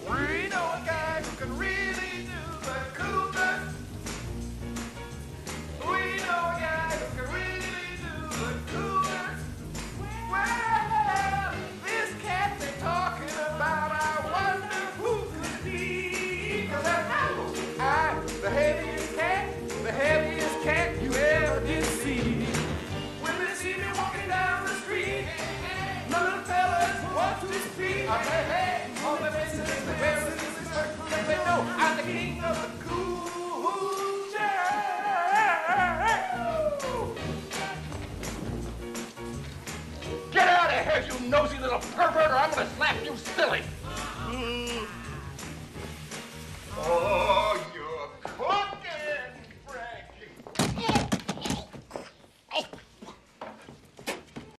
We know a guy who can really do the cool jerk. We know a guy who can really do the cool jerk. Well, this cat they're talking about, I wonder who could be. Cause I know I'm the heaviest cat, the heaviest cat you ever did see. Women see me walking down the street. Little fellas watch this feet. nosy little pervert, or I'm gonna slap you silly. Mm,